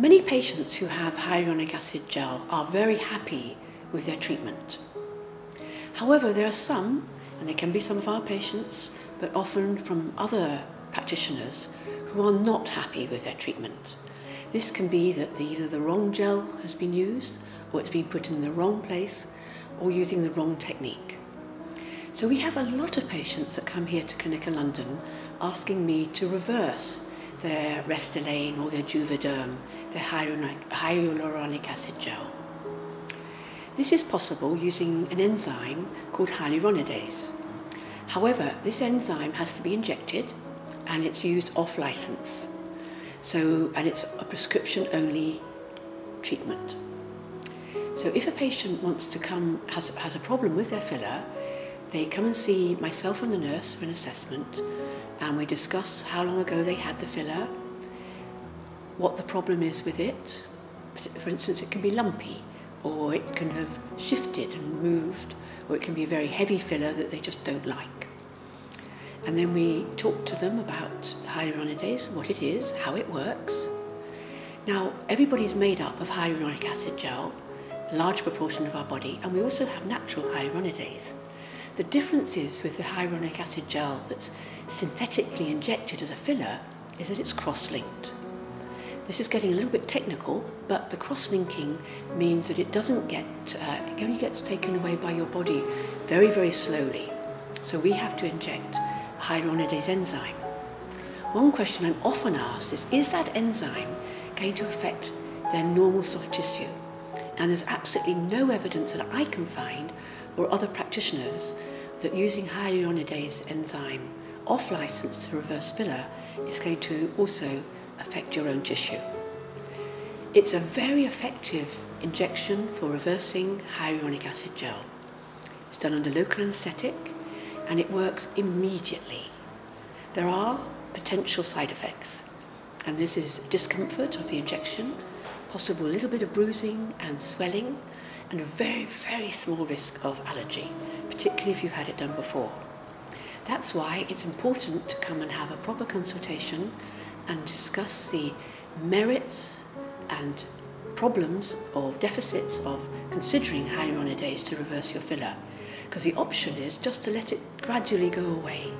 Many patients who have hyaluronic acid gel are very happy with their treatment. However, there are some, and there can be some of our patients, but often from other practitioners who are not happy with their treatment. This can be that the, either the wrong gel has been used, or it's been put in the wrong place, or using the wrong technique. So we have a lot of patients that come here to Clinica London asking me to reverse their Restylane or their Juvederm, their hyaluronic acid gel. This is possible using an enzyme called hyaluronidase. However, this enzyme has to be injected and it's used off license. So, and it's a prescription only treatment. So if a patient wants to come, has, has a problem with their filler, they come and see myself and the nurse for an assessment and we discuss how long ago they had the filler, what the problem is with it. For instance, it can be lumpy, or it can have shifted and moved, or it can be a very heavy filler that they just don't like. And then we talk to them about the hyaluronidase, what it is, how it works. Now, everybody's made up of hyaluronic acid gel, a large proportion of our body, and we also have natural hyaluronidase. The difference is with the hyaluronic acid gel that's synthetically injected as a filler is that it's cross-linked. This is getting a little bit technical, but the cross-linking means that it doesn't get, uh, it only gets taken away by your body very, very slowly. So we have to inject hyaluronidase enzyme. One question I'm often asked is, is that enzyme going to affect their normal soft tissue? And there's absolutely no evidence that I can find or other practitioners that using hyaluronidase enzyme off license to reverse filler is going to also affect your own tissue. It's a very effective injection for reversing hyaluronic acid gel. It's done under local anaesthetic and it works immediately. There are potential side effects and this is discomfort of the injection, possible a little bit of bruising and swelling and a very, very small risk of allergy, particularly if you've had it done before. That's why it's important to come and have a proper consultation and discuss the merits and problems of deficits of considering hyaluronidase to reverse your filler. Because the option is just to let it gradually go away.